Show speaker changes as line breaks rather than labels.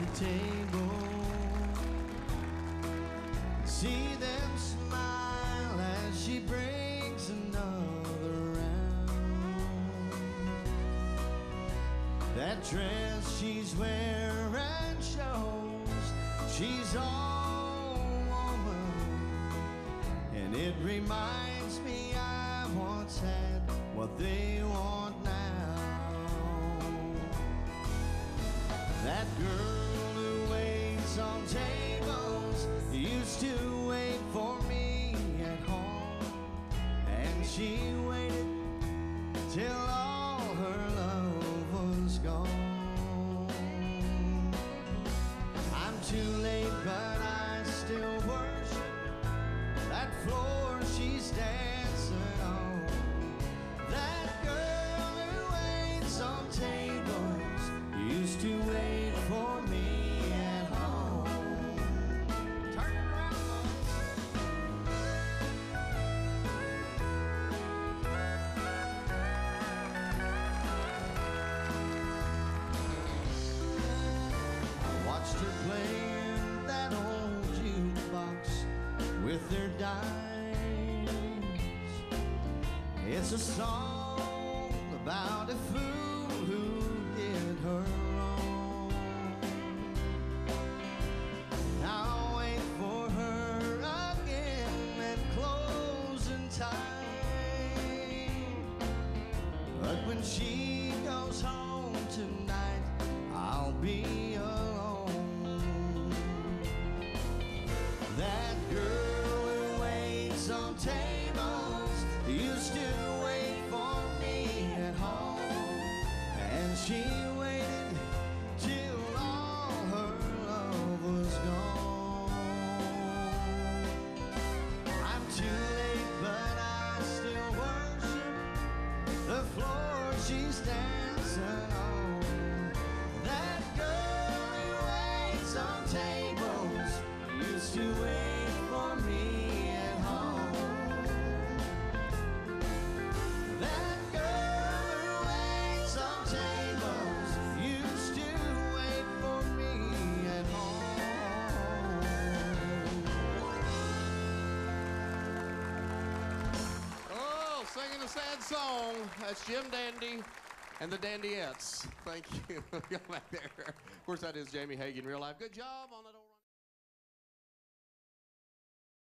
the table. See them smile as she brings another round. That dress she's wearing shows she's all woman, and it reminds me I once had what they want now. That girl she waited till all her love was gone. I'm too late, but I still worship that floor she dancing dimes. It's a song about a fool who did her wrong. I'll wait for her again at closing time. But when she goes home tonight, I'll be alone. The floor she's dancing on.
Oh, a sad song. That's Jim Dandy and the Dandyettes. Thank you. Y'all back there. Of course, that is Jamie Haage, real life. Good job on that.